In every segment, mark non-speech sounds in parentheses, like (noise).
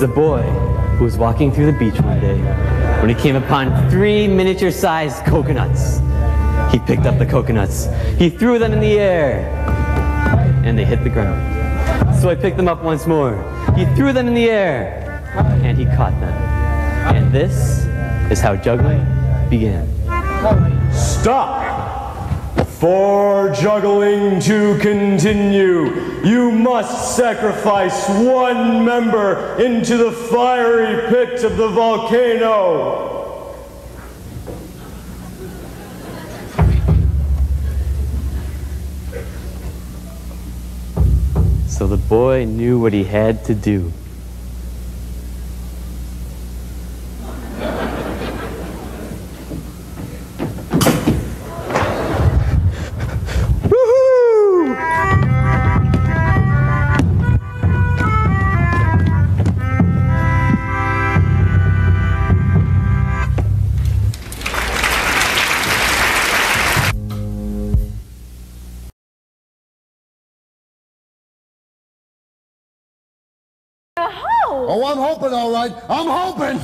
was a boy who was walking through the beach one day when he came upon three miniature sized coconuts. He picked up the coconuts, he threw them in the air, and they hit the ground. So I picked them up once more. He threw them in the air, and he caught them. And this is how juggling began. Stop! For juggling to continue, you must sacrifice one member into the fiery pit of the volcano. So the boy knew what he had to do. I'm hoping, all right. I'm hoping.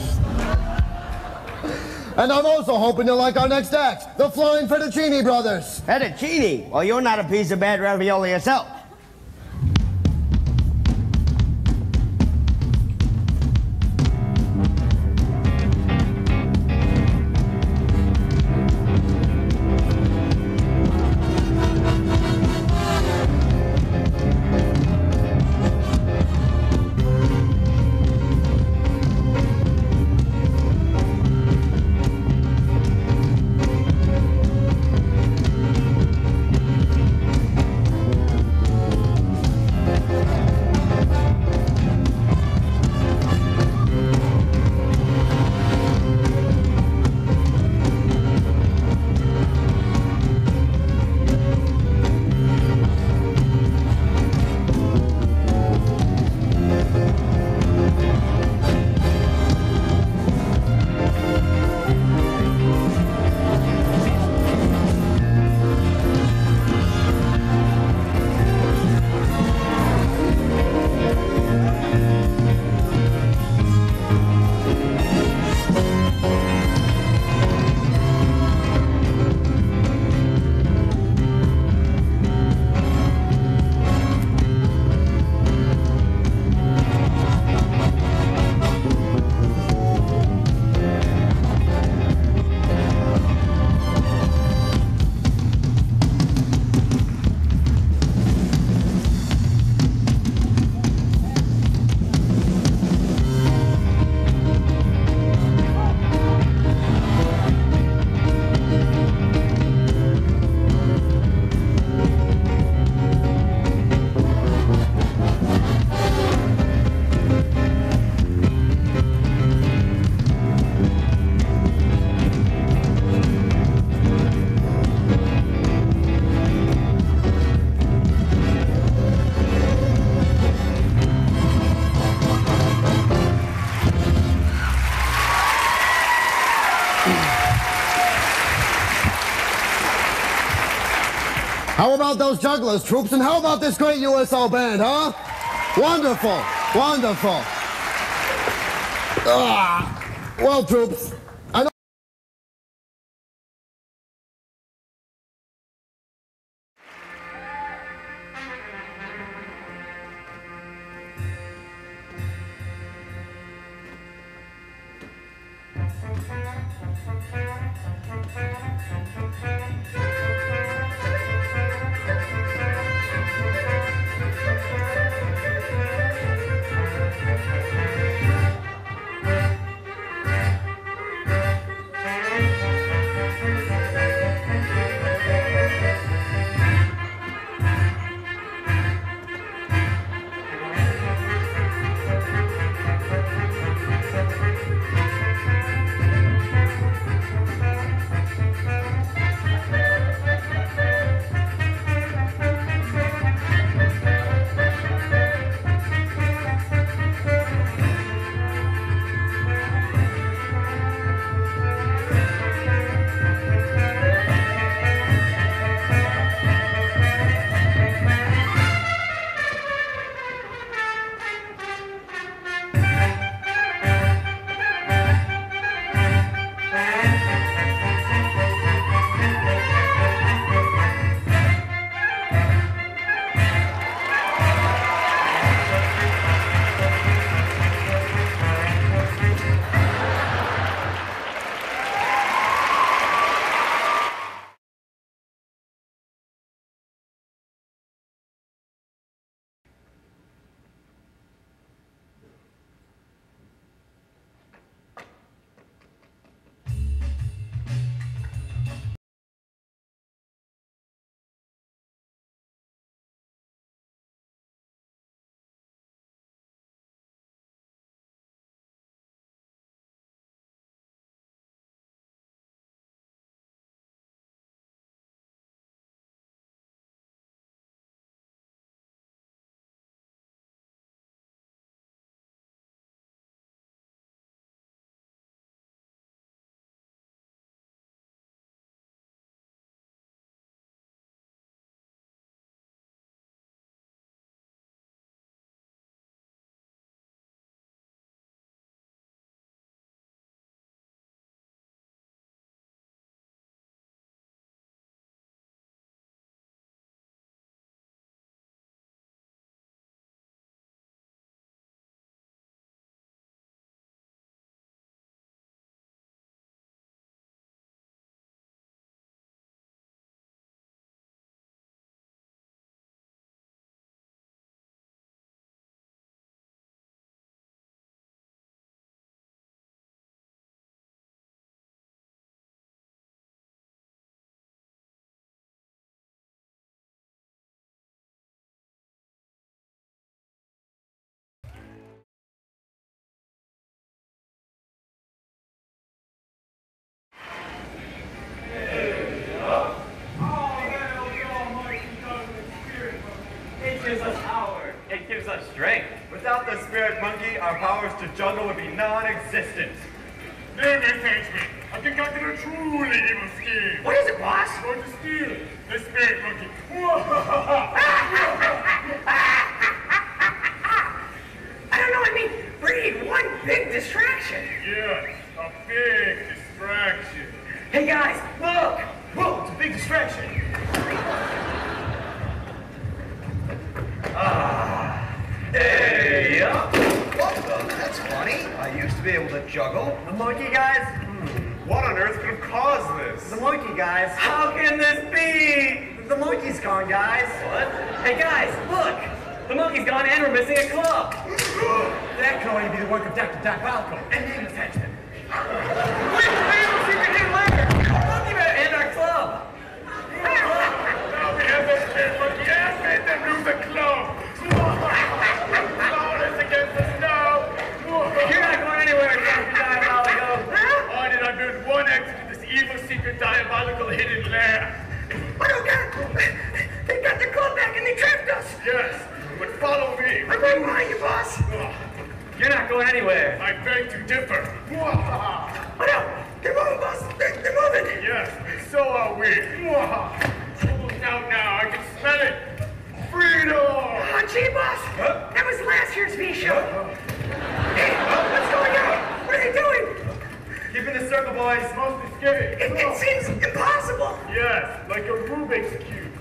And I'm also hoping you like our next act, the Flying Fettuccine Brothers. Fettuccine? Well, you're not a piece of bad ravioli yourself. about those jugglers troops and how about this great USO band, huh? Wonderful, wonderful. Ah, well, troops, I know. Juggle would be non-existent. Then they thanks me. I concocted a truly evil scheme. What is it, boss? I'm going to steal the spirit monkey. (laughs) I don't know, I mean, we need one big distraction. yes, a big distraction. Hey guys, look! Whoa, it's a big distraction. Hey, up. Welcome. That's funny. I used to be able to juggle. The monkey guys? Hmm. What on earth could have caused this? The monkey guys. How can this be? The monkey's gone, guys. What? Hey guys, look! The monkey's gone and we're missing a club. That can only be the work of Dr. Diabolico and David Fetchman. Wait, wait, we'll secret him later. Monkey better end our club. Now we have the monkey and made them lose a club. Flawless against the snow. You're not going anywhere, Dr. Diabolico. Why one exit to this evil secret diabolical hidden lair? Oh, no, God! They got the club back and they trapped us! Yes, but follow me. I'm right behind you, boss! Oh, you're not going anywhere. I beg to differ. Oh, no! They're moving, boss! They're, they're moving! Yes, so are we. Almost out now. I can smell it. Freedom! Oh, gee, boss! That was last year's V-show! Hey, what's going on? What are they doing? Keep in the boys. Must be scary. It, it seems impossible! Yes, like a Rubik's Cube.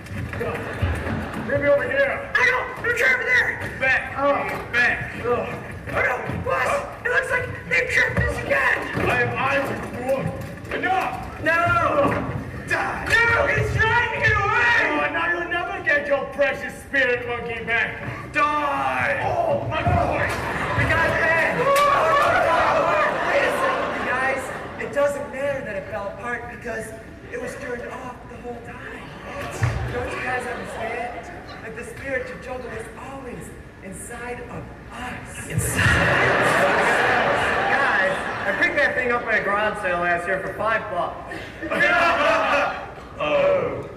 Me over here. I don't know! They're trapped there! Back. Oh. Back. Oh no, boss! It looks like they've trapped us again! I am Isaac Wood. Enough! No! Die! No! He's trying to get away! Oh, now you'll never get your precious spirit monkey back. Die! Oh, my boy! We got it back! Wait a second, you guys. It doesn't matter that it because it was turned off the whole time. Don't you guys understand? That the spirit to juggle is always inside of us. Inside. guys, I picked that thing up at a garage sale last year for five bucks. (laughs) Oh.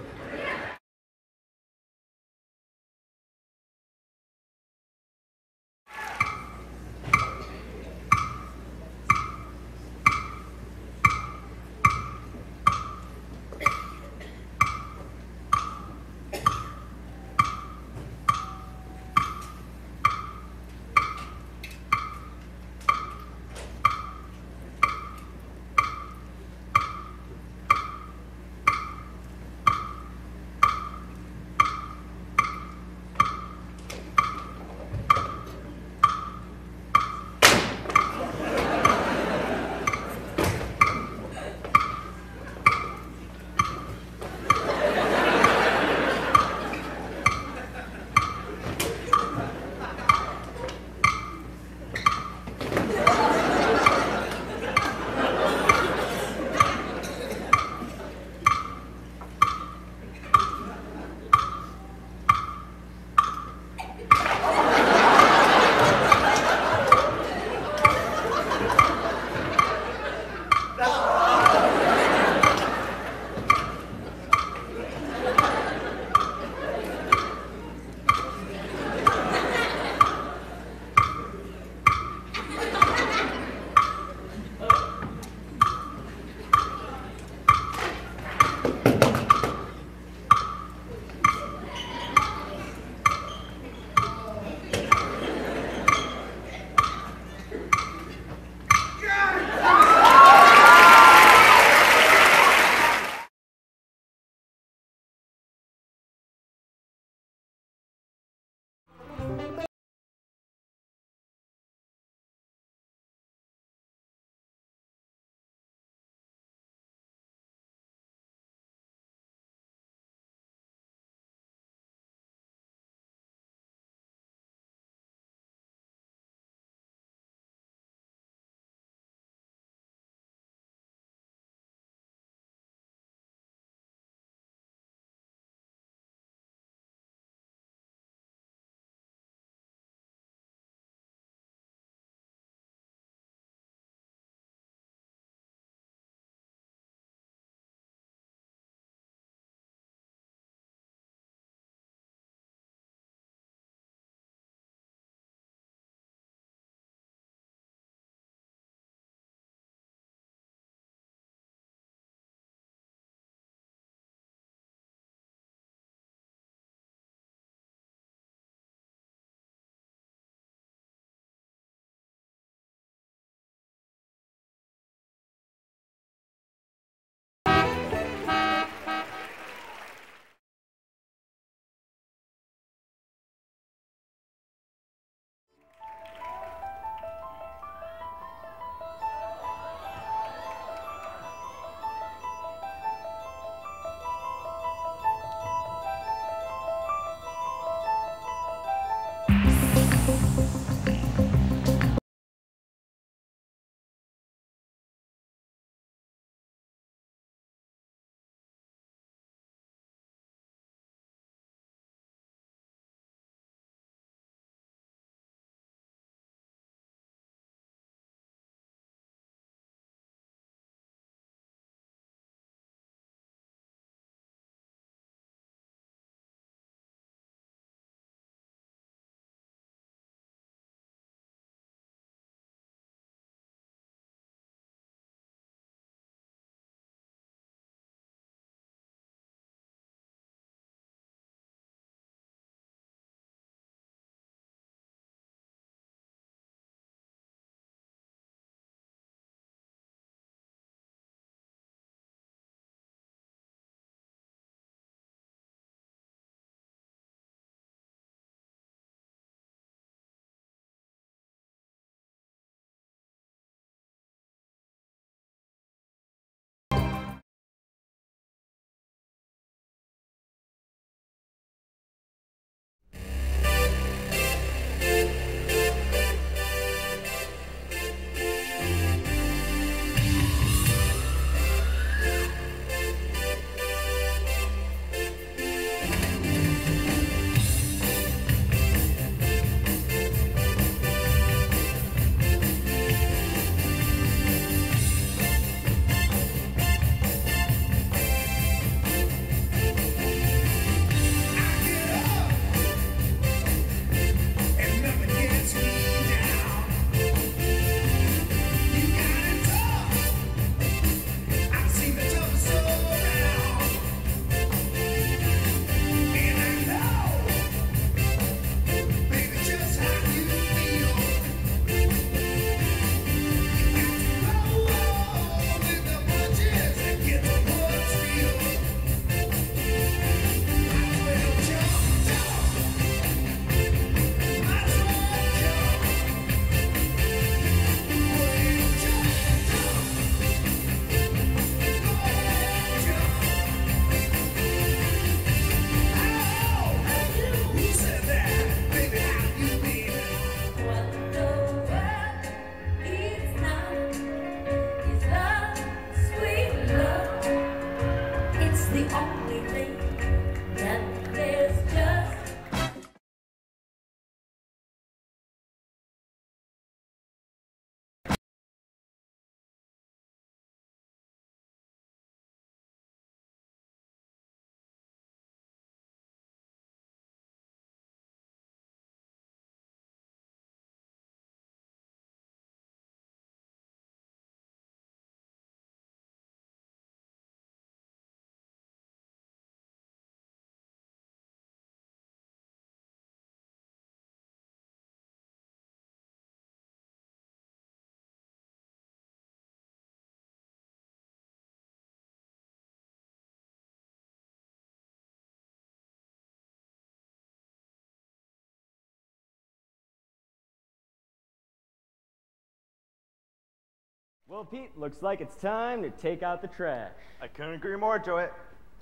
Well, Pete, looks like it's time to take out the trash. I couldn't agree more, Joey.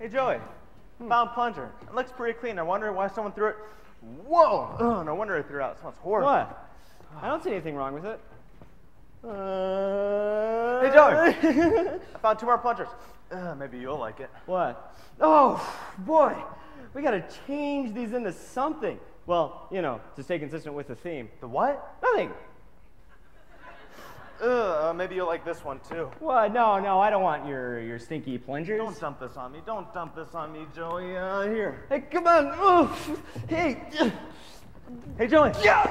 Hey, Joey. Found plunger. It looks pretty clean. I wonder why someone threw it. Whoa! Oh, no wonder it threw it out. It smells horrible. What? I don't see anything wrong with it. Uh, Hey, Joey. (laughs) I found two more plungers. Uh, maybe you'll like it. What? Oh, boy. We gotta change these into something. Well, you know, to stay consistent with the theme. The what? Nothing. Uh, maybe you'll like this one too. What? No, no, I don't want your, your stinky plungers. Don't dump this on me. Don't dump this on me, Joey. Uh, here. Hey, come on. Oh, hey. Hey, Joey. Yeah.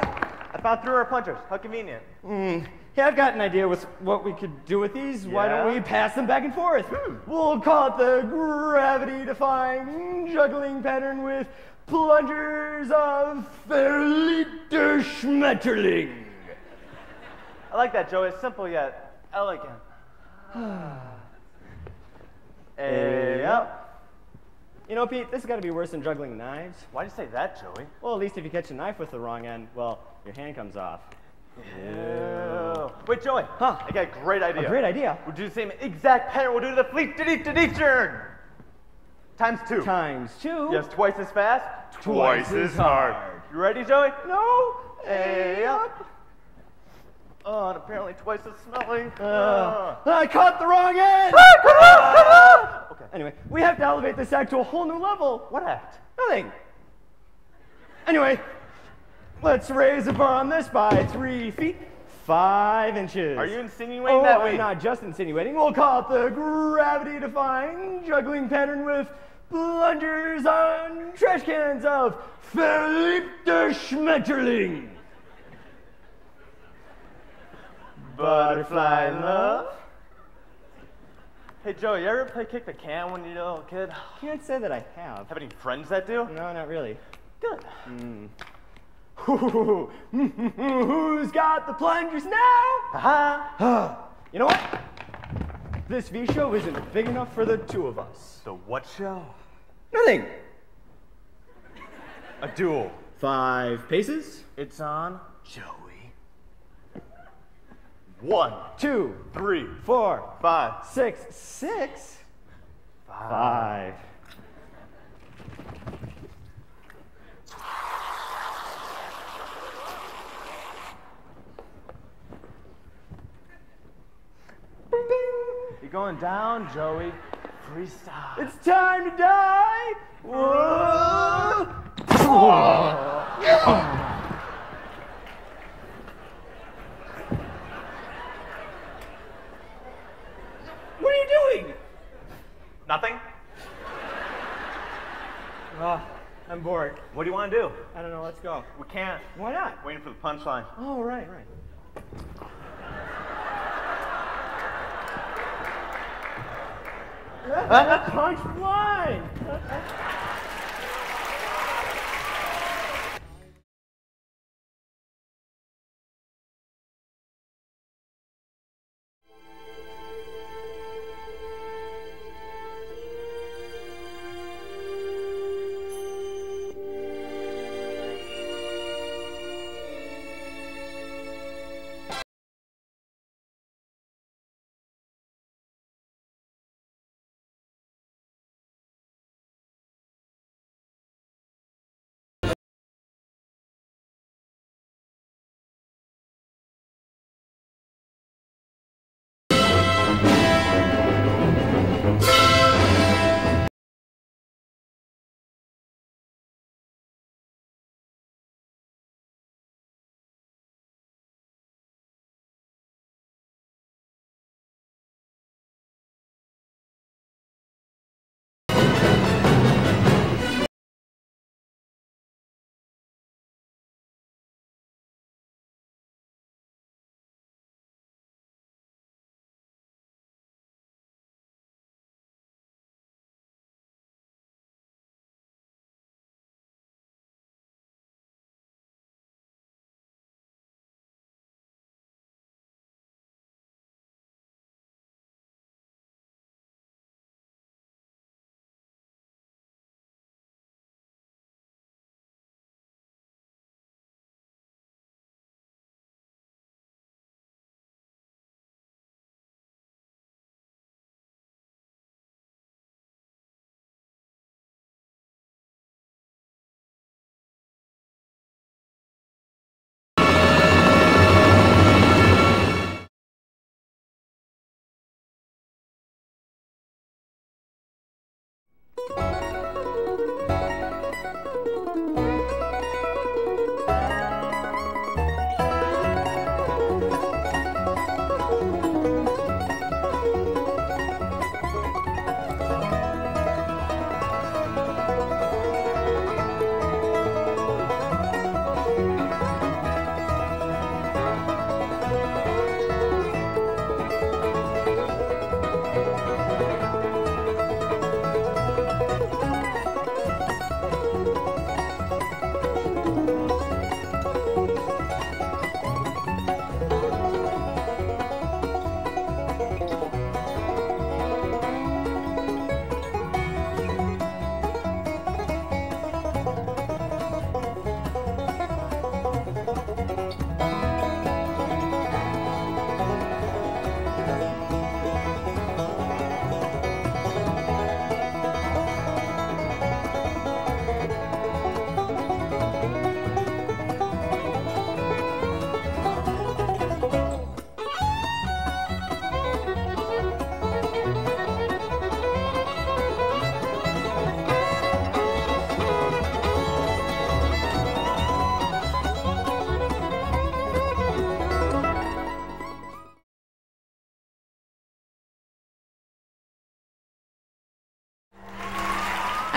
I found three more plungers. How convenient. Mm. Yeah, I've got an idea with what we could do with these. Why don't we pass them back and forth? We'll call it the gravity-defying juggling pattern with plungers of Verliter Schmetterling. I like that, Joey. It's simple yet elegant. (sighs) Hey, yep. You know, Pete, this has got to be worse than juggling knives. Why'd you say that, Joey? Well, at least if you catch a knife with the wrong end, well, your hand comes off. Ew. Wait, Joey. Huh. I got a great idea. A great idea. We'll do the same exact pattern. We'll do the fleet diddy diddy turn. Times two. Times two. Yes, twice as fast. Twice as hard. You ready, Joey? No. Hey up. Oh, and apparently twice as smelly. Uh, ah. I caught the wrong end. Ah, ah. okay. Anyway, we have to elevate this act to a whole new level. What act? Nothing. Anyway, let's raise the bar on this by three feet, five inches. Are you insinuating Oh, that I'm we? not just insinuating. We'll call it the gravity-defying juggling pattern with plungers on trash cans of Philippe de Schmetterling. Butterfly love. Hey, Joey, you ever play kick the can when you were a little kid? Can't say that I have. Have any friends that do? No, not really. Good. Hmm. (laughs) Who's got the plungers now? Haha. Uh-huh. (gasps) You know what? This V show isn't big enough for the two of us. The what show? Nothing. A duel. Five paces. It's on Joey. One, Two, three, four, five. six, six, five. You're going down, Joey. Freestyle. It's time to die. Whoa. What are you doing? Nothing? Oh, I'm bored. What do you want to do? I don't know. Let's go. We can't. Why not? Waiting for the punchline. Oh, right, right. That's a punchline! Música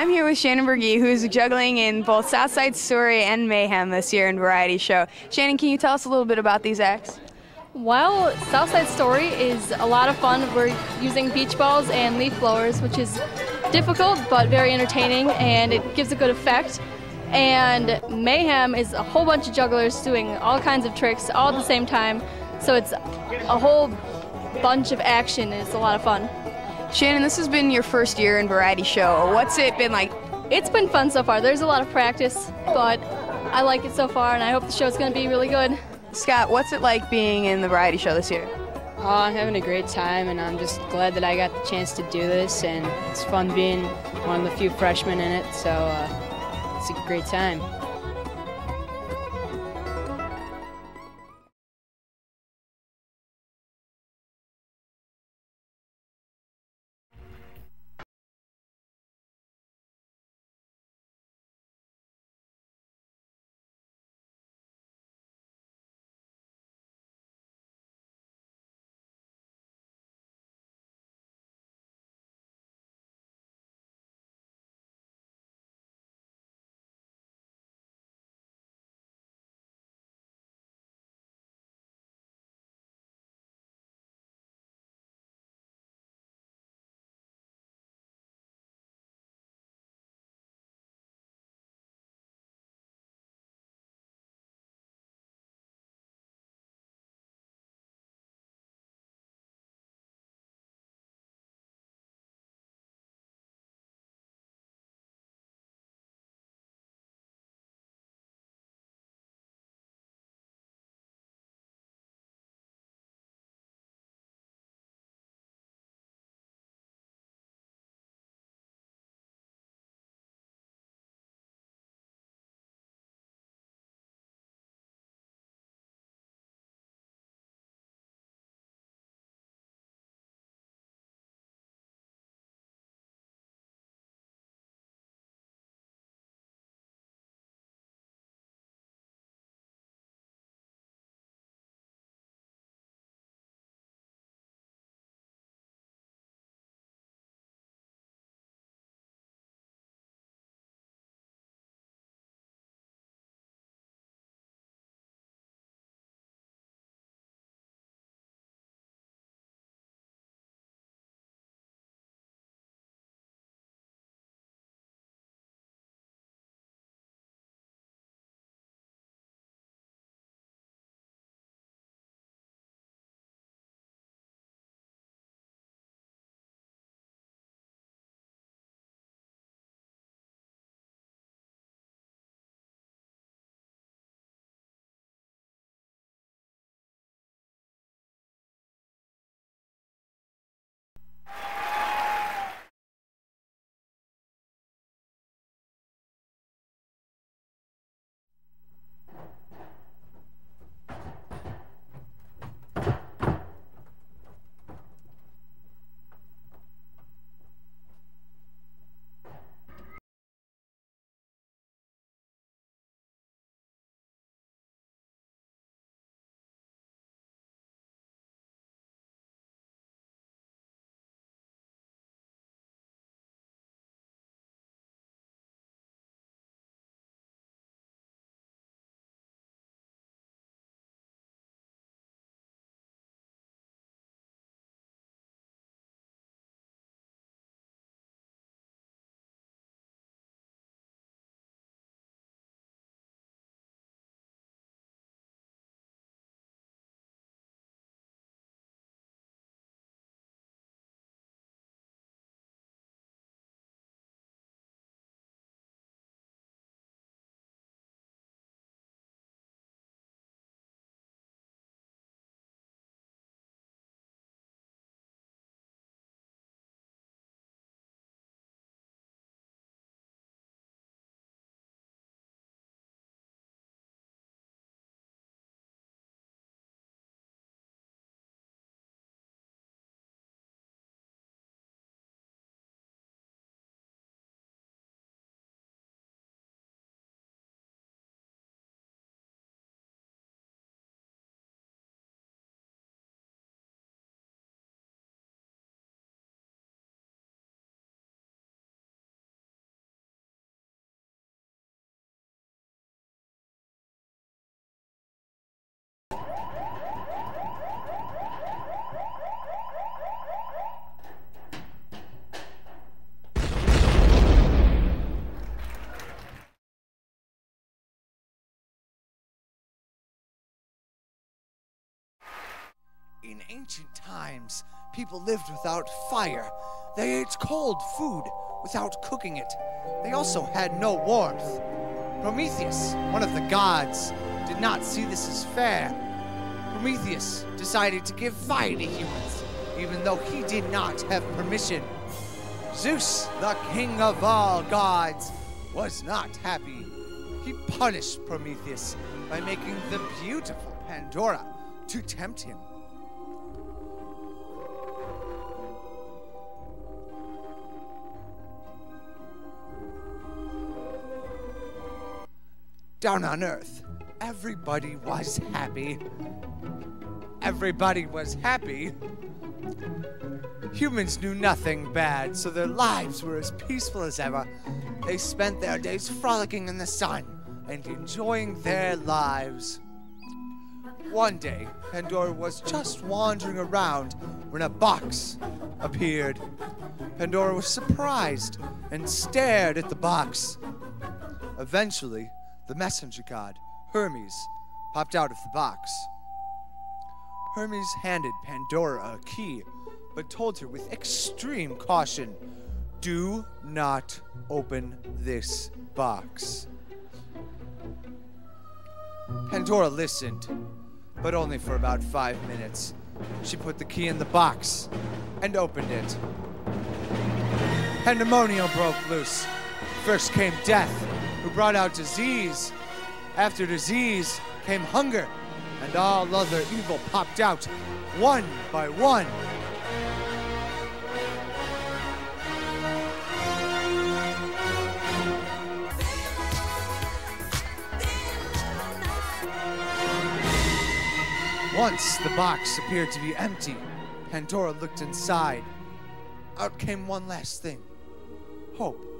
I'm here with Shannon Berge, who's juggling in both Southside Story and Mayhem this year in Variety Show. Shannon, can you tell us a little bit about these acts? Well, Southside Story is a lot of fun. We're using beach balls and leaf blowers, which is difficult but very entertaining and it gives a good effect. And Mayhem is a whole bunch of jugglers doing all kinds of tricks all at the same time. So it's a whole bunch of action and it's a lot of fun. Shannon, this has been your first year in Variety Show. What's it been like? It's been fun so far. There's a lot of practice, but I like it so far and I hope the show's going to be really good. Scott, what's it like being in the Variety Show this year? Oh, I'm having a great time, and I'm just glad that I got the chance to do this, and it's fun being one of the few freshmen in it, so uh, it's a great time. Ancient times, people lived without fire. They ate cold food without cooking it. They also had no warmth. Prometheus, one of the gods, did not see this as fair. Prometheus decided to give fire to humans, even though he did not have permission. Zeus, the king of all gods, was not happy. He punished Prometheus by making the beautiful Pandora to tempt him. Down on Earth, everybody was happy. Everybody was happy. Humans knew nothing bad, so their lives were as peaceful as ever. They spent their days frolicking in the sun and enjoying their lives. One day, Pandora was just wandering around when a box appeared. Pandora was surprised and stared at the box. Eventually, the messenger god, Hermes, popped out of the box. Hermes handed Pandora a key, but told her with extreme caution do not open this box. Pandora listened, but only for about five minutes. She put the key in the box and opened it. Pandemonium broke loose. First came death, who brought out disease. After disease came hunger, and all other evil popped out, one by one. Once the box appeared to be empty, Pandora looked inside. Out came one last thing hope.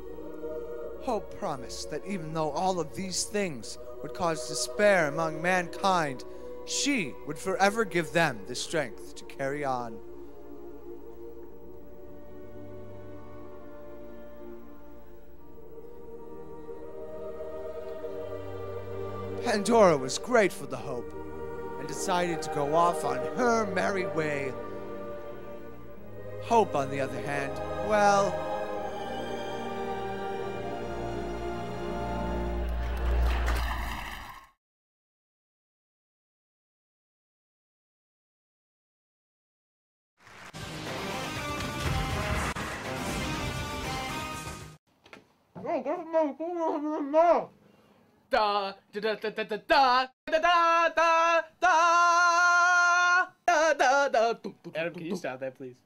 Hope promised that even though all of these things would cause despair among mankind, she would forever give them the strength to carry on. Pandora was grateful to Hope and decided to go off on her merry way. Hope, on the other hand, well, No, that's no fool no. Da da da da da da da da da da da da da da. Adam, can you stop that, please?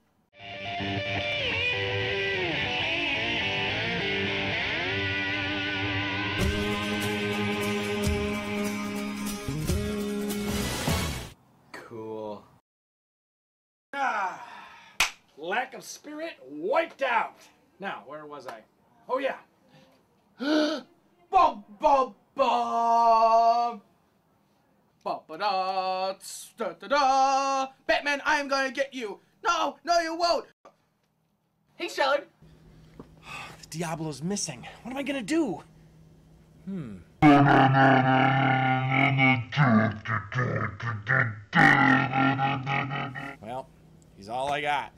Cool. Ah, lack of spirit wiped out. Now, where was I? Oh yeah. Bob, bob, bob. Ba ba da, da da da. Batman, I am gonna get you. No, no, you won't. Hey, Shellard. (sighs) The Diablo's missing. What am I gonna do? Hmm. Well, he's all I got.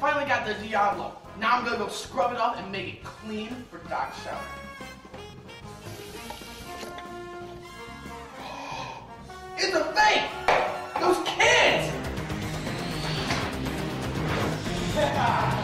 Finally got the Diablo. Now I'm gonna go scrub it off and make it clean for Doc Shower. (gasps) It's a fake! Those kids! (laughs)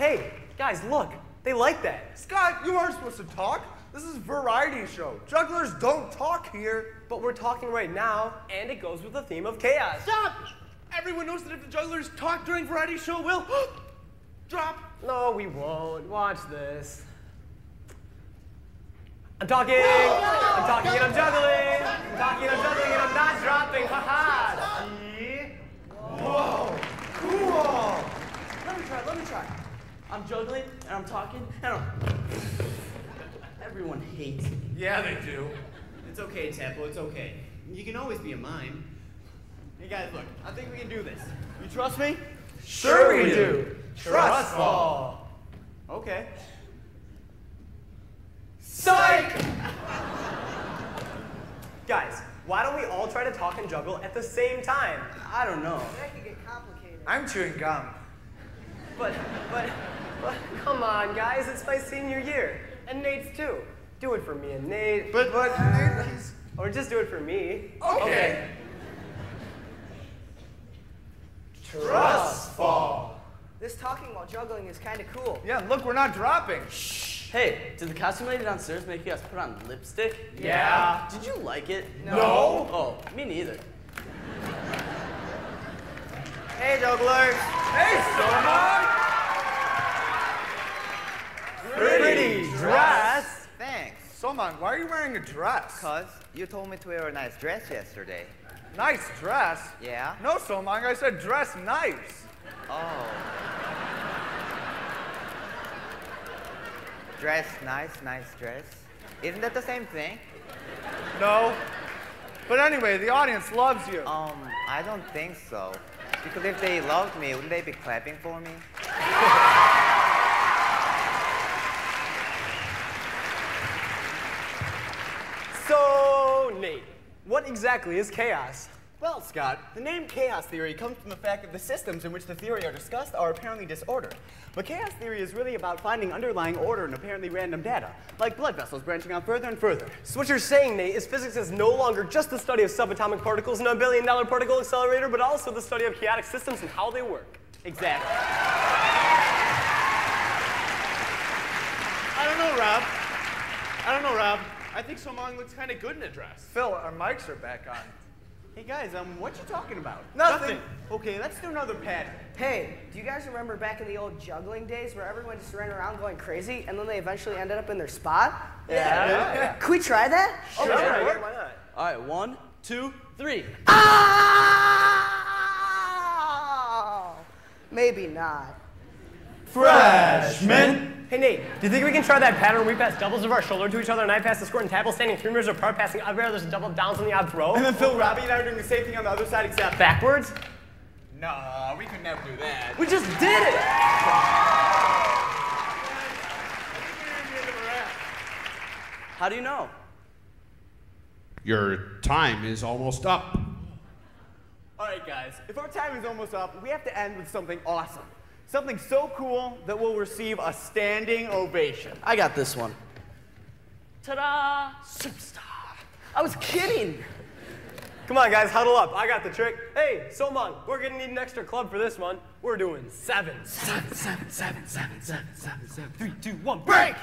Hey, guys, look. They like that. Scott, you aren't supposed to talk. This is a variety show. Jugglers don't talk here. But we're talking right now, and it goes with the theme of chaos. Stop! Everyone knows that if the jugglers talk during variety show, we'll (gasps) drop. No, we won't. Watch this. I'm talking. I'm talking and I'm juggling. I'm talking and I'm juggling and I'm not dropping. Ha ha. See? Whoa. Cool. Let me try, let me try. I'm juggling and I'm talking and I'm. Everyone hates me. Yeah, they do. It's okay, Tempo, it's okay. You can always be a mime. Hey guys, look, I think we can do this. You trust me? Sure we do. Trust all. Okay. Psych! Guys, why don't we all try to talk and juggle at the same time? I don't know. That could get complicated. I'm chewing gum. But, but, but, come on, guys, it's my senior year. And Nate's too. Do it for me and Nate. But, but, Nate. (laughs) Or just do it for me. Okay. Trust fall. This talking while juggling is kind of cool. Yeah, look, we're not dropping. Shh. Hey, did the costume lady downstairs make you guys put on lipstick? Yeah. Did you like it? No. Oh, me neither. Hey, jugglers! Hey, Soma! Pretty dress. Thanks. Soman, why are you wearing a dress? Cuz you told me to wear a nice dress yesterday. Nice dress? Yeah? No, Somang, I said dress nice. Oh. dress nice, nice dress. Isn't that the same thing? No. But anyway, the audience loves you. Um, I don't think so. Because if they loved me, wouldn't they be clapping for me? So, Nate, what exactly is chaos? Well, Scott, the name chaos theory comes from the fact that the systems in which the theory are discussed are apparently disordered. But chaos theory is really about finding underlying order in apparently random data, like blood vessels branching out further and further. So what you're saying, Nate, is physics is no longer just the study of subatomic particles in a billion dollar particle accelerator, but also the study of chaotic systems and how they work. Exactly. I don't know, Rob. I don't know, Rob. I think Somong looks kind of good in a dress. Phil, our mics are back on. Hey guys, um, what you talking about? Nothing. Okay, let's do another pattern. Hey, do you guys remember back in the old juggling days where everyone just ran around going crazy and then they eventually ended up in their spot? Yeah. Yeah. yeah. Could we try that? Sure. Okay. Why not? All right, one, two, three. Ah! Maybe not. Freshman. Hey Nate, do you think we can try that pattern where we pass doubles of our shoulder to each other and I pass the score and table standing three meters apart, passing up air, there's a double downs on the odd throw? And then Phil, Robbie, and I are doing the same thing on the other side except backwards? Nah, we could never do that. We just did it! How do you know? Your time is almost up. All right, guys, if our time is almost up, we have to end with something awesome. Something so cool that will receive a standing ovation. I got this one. Ta-da! Superstar. I was kidding. Come on, guys, huddle up. I got the trick. Hey, Somong, we're gonna need an extra club for this one. We're doing seven. Seven, seven, seven, seven, seven, seven, seven. Three, two, one, break!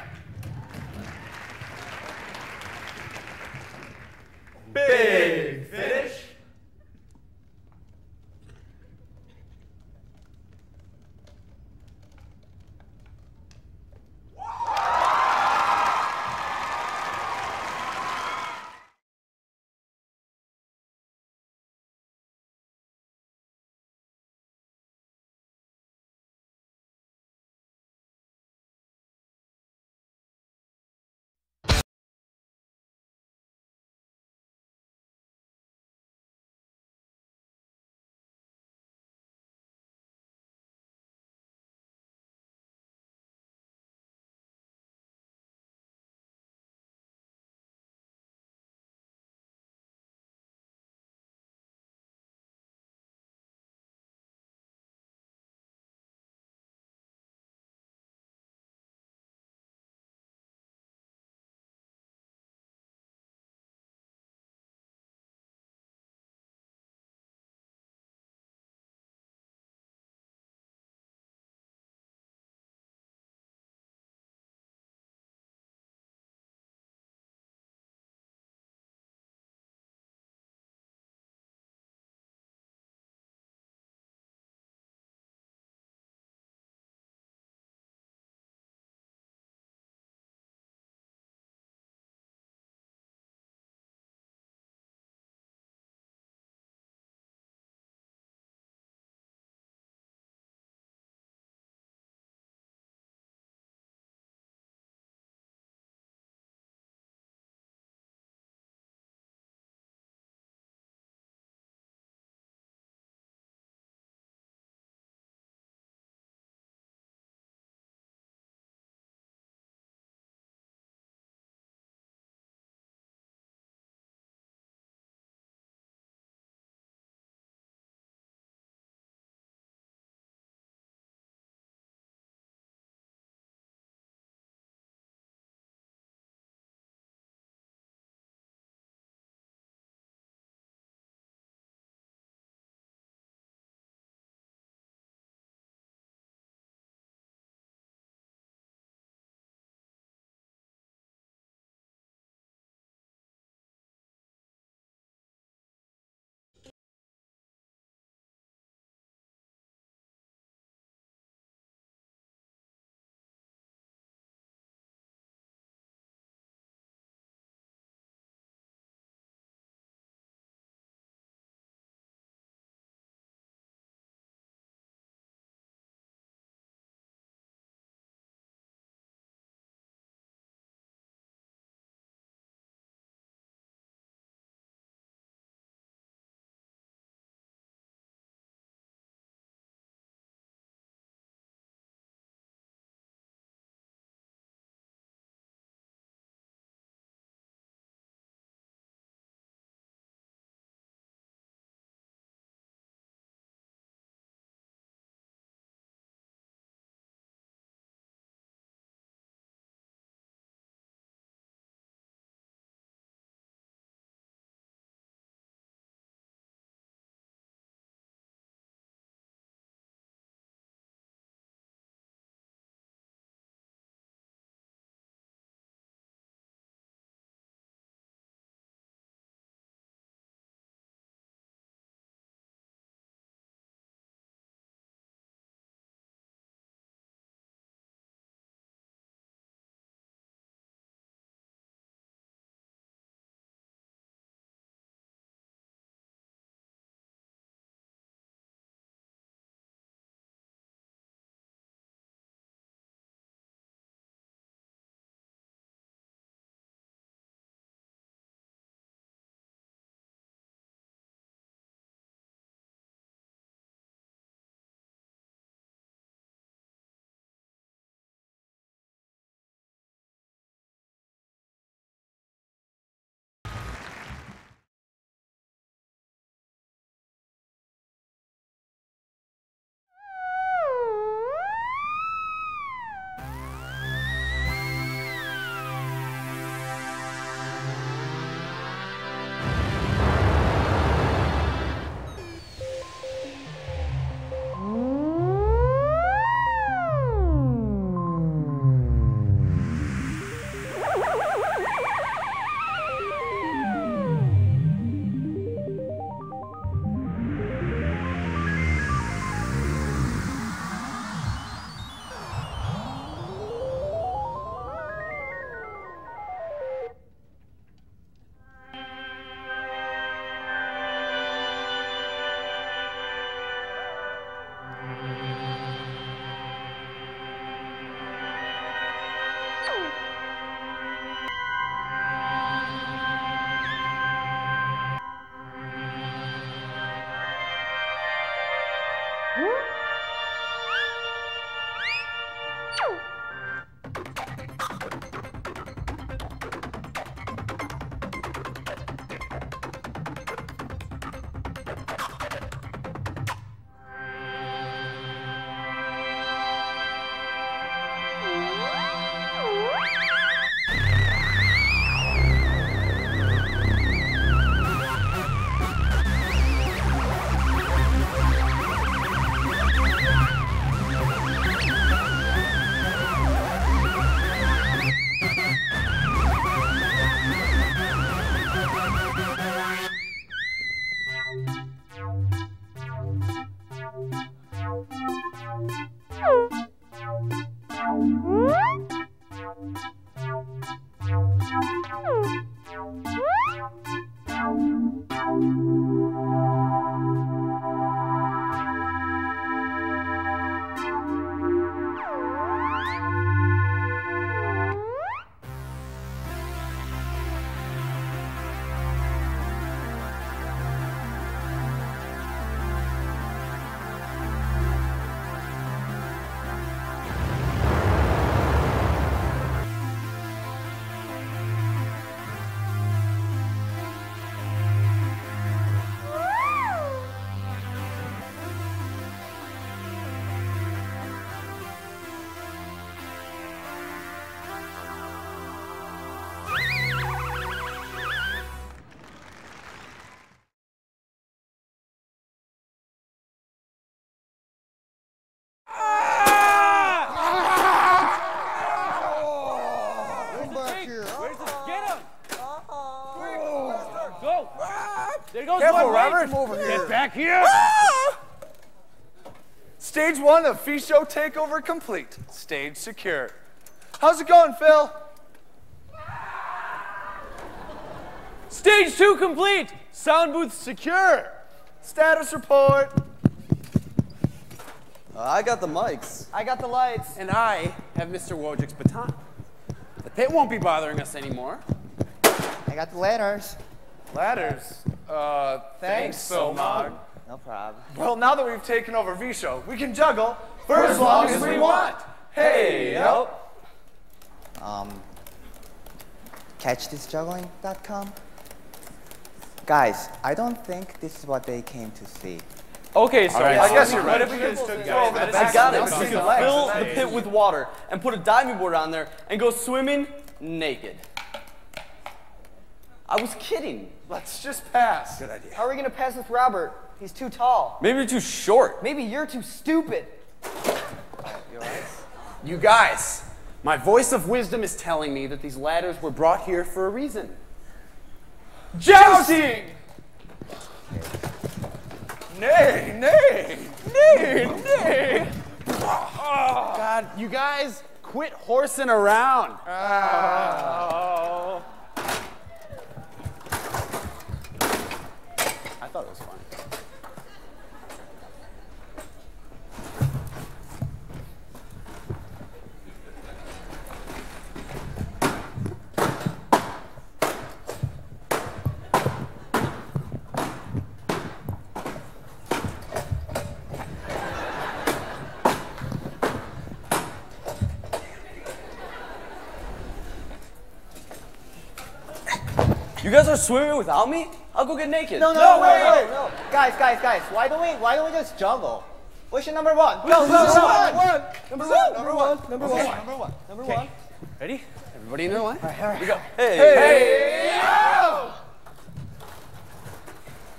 Big finish. Over here. Get back here! Stage one of V Show takeover complete. Stage secure. How's it going, Phil? Stage two complete. Sound booth secure. Status report. Uh, I got the mics. I got the lights. And I have Mr. Wojcik's baton. The pit won't be bothering us anymore. I got the ladders. Ladders. Uh, thanks, Somog. No problem. Well, now that we've taken over V Show, we can juggle for as long as we want. Hey, yo. Um, catchthisjuggling.com? Guys, I don't think this is what they came to see. Okay, so right, I so guess you're might right. have If we to just go throw over the I got it. the We can fill the pit with water and put a diving board on there and go swimming naked. I was kidding. Let's just pass. Good idea. How are we gonna pass with Robert? He's too tall. Maybe you're too short. Maybe you're too stupid. You guys, my voice of wisdom is telling me that these ladders were brought here for a reason. Jousting! Nay, nay, nay, nay. God, you guys quit horsing around. Oh. You guys swimming without me? I'll go get naked. No, no, no, no, no, no. Guys, guys, guys. Why don't we? Why don't we just juggle? Position number one. Go, go, Position go. one. One. Number one. Number one. Number one. Number one. Number one. Ready? Everybody in their line? All right, all right. Here we go. Hey. Hey, yo!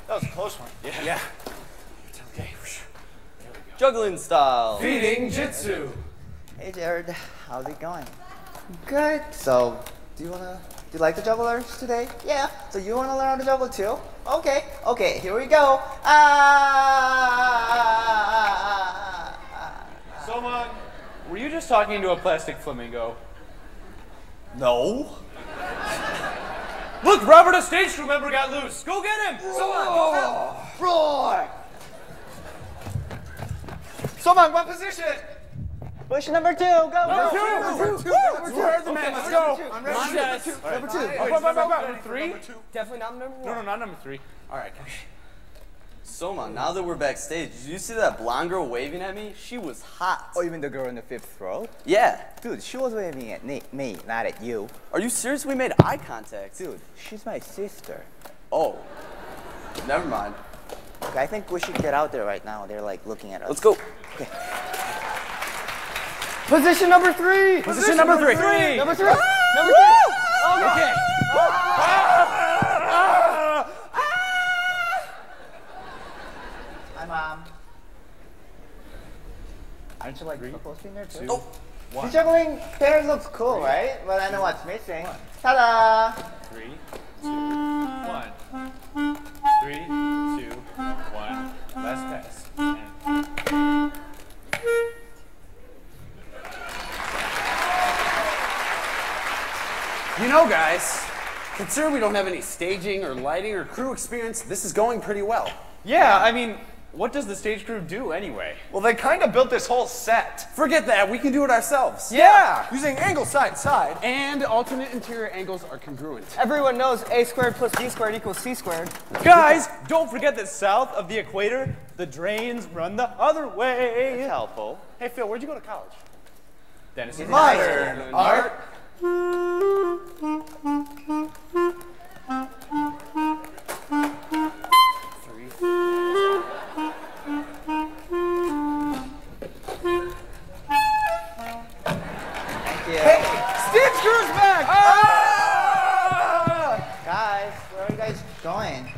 That was a close one. Yeah. yeah. Okay. Juggling style. Feeding jitsu. Hey Jared, how's it going? Good. So, do you wanna? Do you like the jugglers today? Yeah. So you wanna learn how to juggle too? Okay. Okay. Here we go. Ah. ah, ah, ah Someone, were you just talking to a plastic flamingo? No. (laughs) Look, Robert, a stage crew member got loose. Go get him. Someone, go help. Roy! Someone, what position? Position number two. Go, go. Number two. Number two. Number two. Where's the man? Let's go. I'm ready. ready. Number two. All right. Number two. All right, number number- two. number three? Definitely not number one. No, no, not number three. All right. Guys. Soma, now that we're backstage, did you see that blonde girl waving at me? She was hot. Oh, you mean the girl in the fifth row? Yeah. Dude, she was waving at me, me, not at you. Are you serious? We made eye contact. Dude, she's my sister. Oh. Never mind. Okay, I think we should get out there right now. They're like looking at us. Let's go. Okay. Position number three. Position number three. three. Number three. Number three. Okay. Hi, mom. Aren't you like supposed to be in there too? Oh. The juggling pair looks cool, right? But I know what's missing. Ta-da! Three, two, one. Three, two, one. Last pass. And You know, guys, considering we don't have any staging or lighting or crew experience, this is going pretty well. yeah, I mean, what does the stage crew do anyway? Well, they kind of built this whole set. Forget that, we can do it ourselves. Yeah. Using angle side side. And alternate interior angles are congruent. Everyone knows a squared plus b squared equals c squared. Guys, don't forget that south of the equator, the drains run the other way. It's helpful. Hey, Phil, where'd you go to college? Dennis. Modern art. Thank you. Hey, Stitch Crew's back! Ah! Guys, where are you guys going?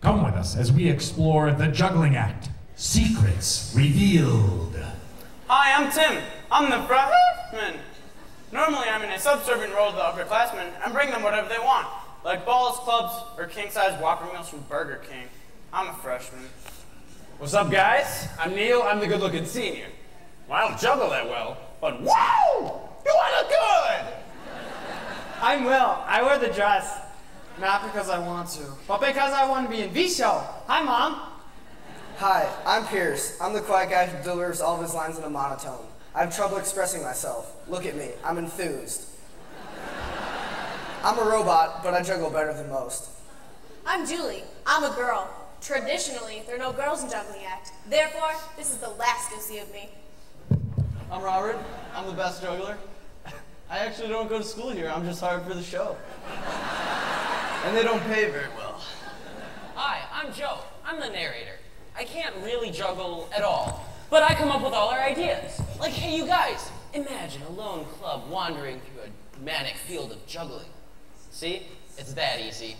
Come with us as we explore the Juggling Act Secrets Revealed. Hi, I'm Tim. I'm the freshman. Normally, I'm in a subservient role to the upperclassmen and bring them whatever they want, like balls, clubs, or king-size Whopper meals from Burger King. I'm a freshman. What's up, guys? I'm Neil. I'm the good-looking senior. Well, I don't juggle that well, but wow! You all look good! I'm Will. I wear the dress. Not because I want to, but because I want to be in V Show. Hi, Mom. Hi, I'm Pierce. I'm the quiet guy who delivers all of his lines in a monotone. I have trouble expressing myself. Look at me. I'm enthused. I'm a robot, but I juggle better than most. I'm Julie. I'm a girl. Traditionally, there are no girls in Juggling Act. Therefore, this is the last you'll see of me. I'm Robert. I'm the best juggler. I actually don't go to school here. I'm just hired for the show. And they don't pay very well. Hi, I'm Joe. I'm the narrator. I can't really juggle at all, but I come up with all our ideas. Like, hey, you guys, imagine a lone club wandering through a manic field of juggling. See? It's that easy.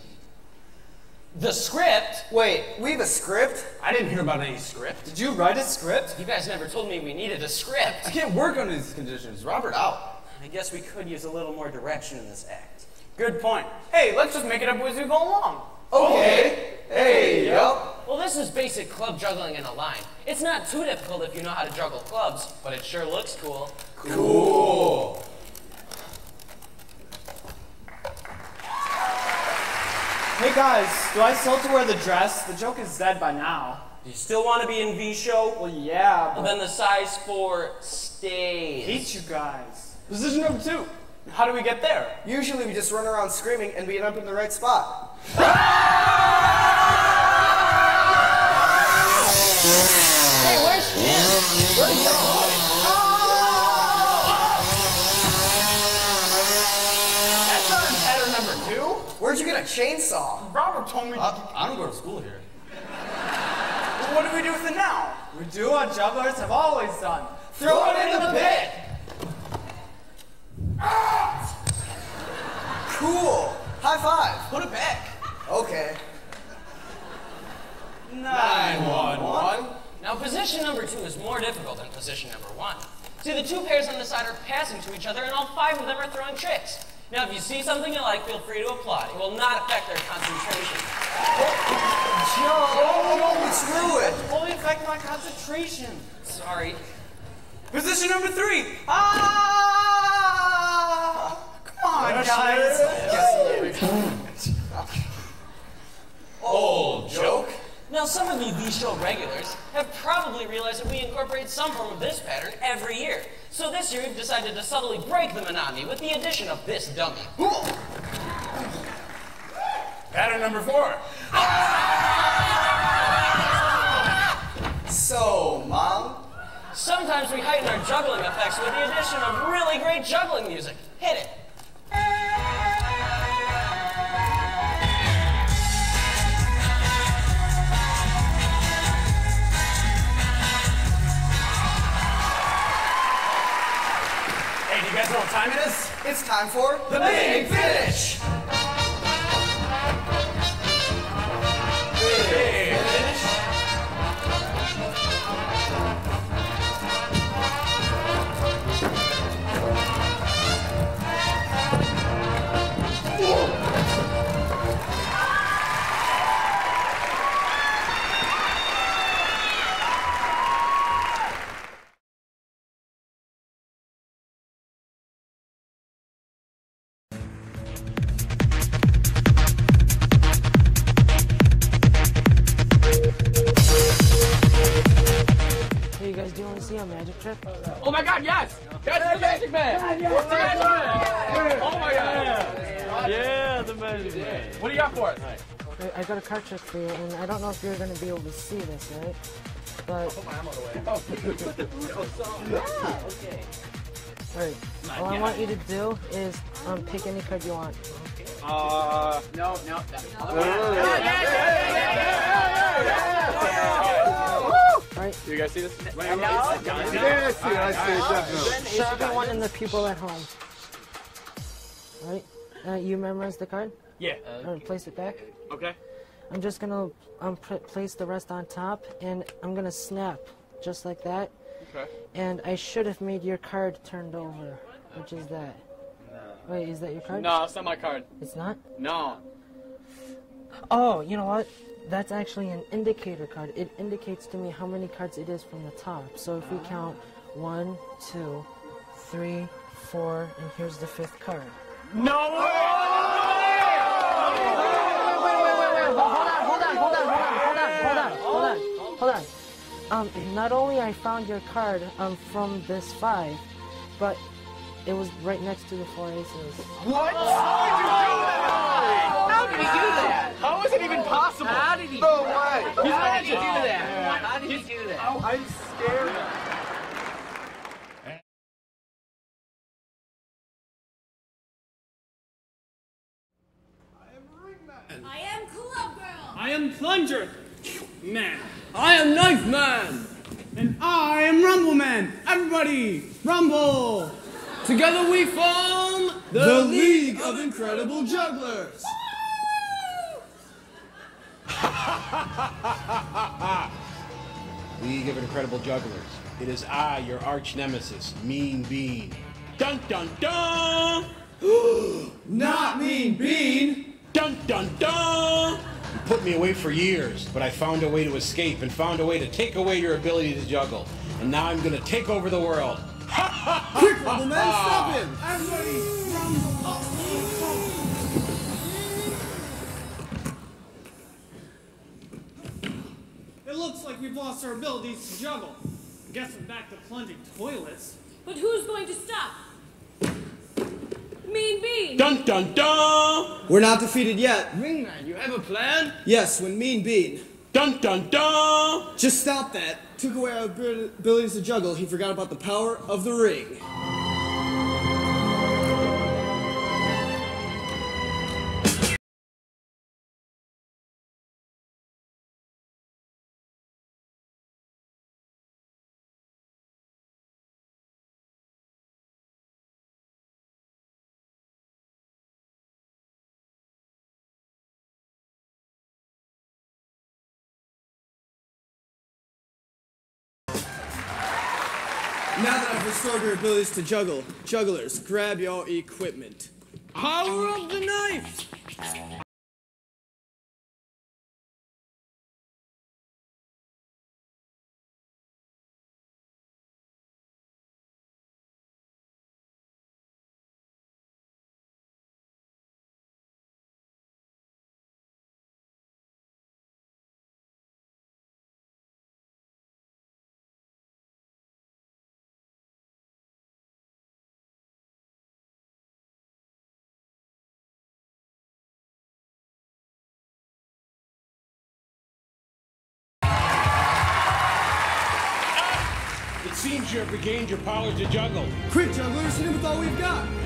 The script. Wait, we have a script? I didn't hear about any script. Did you write a script? You guys never told me we needed a script. I can't work under these conditions. Robert out. I guess we could use a little more direction in this act. Good point. Hey, let's just make it up as we go along. Okay. Hey, yup. Well, this is basic club juggling in a line. It's not too difficult if you know how to juggle clubs, but it sure looks cool. Cool. Hey guys, do I still have to wear the dress? The joke is dead by now. Do you still want to be in V show? Well, yeah, Well, then the size four stays. hate you guys. Position number two. How do we get there? Usually we just run around screaming and we end up in the right spot. Hey, where's Tim? Where'd he go? That's not pattern number two. Where'd you get a chainsaw? Robert told me. I don't go to school here. Well, what do we do with it now? We do what jugglers have always done. Throw it in the pit. Cool. High five. Put it back. Okay. 911. Now, position number two is more difficult than position number one. See, the two pairs on the side are passing to each other, and all five of them are throwing tricks. Now, if you see something you like, feel free to applaud. It will not affect their concentration. Joe, it's ruined. It only affect my concentration. Sorry. Position number three. Ah! Come on, guys. Old joke. Now, some of you V Show regulars have probably realized that we incorporate some form of this pattern every year. So this year, we've decided to subtly break the monotony with the addition of this dummy. Pattern number four. So, Mom? Sometimes we heighten our juggling effects with the addition of really great juggling music. Hit it. Guys know what time it is? It's time for The Big Finish! See a magic trick? Oh my god, yes! That's the Magic Man! Yeah, What's the Magic Man? Oh my god! Yeah, the Magic Man. What do you got for us? I got a card trick for you, and I don't know if you're going to be able to see this, right? But. Put my arm out of the way. Oh, Yeah, okay. Alright, all I want you to do is um, pick any card you want. Uh, no, no. Right? Do you guys see this? Yeah, I see it, I see it, definitely. Show everyone and the people at home. Right? Uh, you memorize the card? Yeah. Alright, place it back. Okay. I'm just gonna um, pr- place the rest on top, and I'm gonna snap, just like that. Okay. And I should have made your card turned over, which is that. Wait, is that your card? No, it's not my card. It's not? No. Oh, you know what? That's actually an indicator card. It indicates to me how many cards it is from the top. So if we count one, two, three, four, and here's the fifth card. No way! Wait, wait, wait, wait, wait. Hold on, hold on, hold on, hold on, hold on, hold on, hold on. Um, not only I found your card um from this five, but it was right next to the four aces. What? How did he do that? How is it even possible? How did he? No way. He's How did he do that? How did he do that? Oh, I'm scared. I am Ringman. I am Club Girl. I am Plunger Man. I am Knife Man. And I am Rumble Man. Everybody, rumble. Together we form The League of Incredible Jugglers. (laughs) League of Incredible Jugglers. It is I, your arch nemesis, Mean Bean. Dun dun dun! (gasps) Not Mean Bean! Dun dun dun! You put me away for years, but I found a way to escape and found a way to take away your ability to juggle. And now I'm gonna take over the world. (laughs) Quick, Rumble Man, stop him! (laughs) Everybody, rumble. Looks like we've lost our abilities to juggle. Guess we're back to plunging toilets. But who's going to stop? Mean Bean. Dun dun dun! We're not defeated yet. Ringman, you have a plan? Yes, when Mean Bean. Dun dun dun! Just stop that. Took away our abilities to juggle. He forgot about the power of the ring. Your abilities to juggle, jugglers, grab your equipment. Power of the knife! Seems you have regained your powers to juggle. Quick, jugglers, hit with all we've got.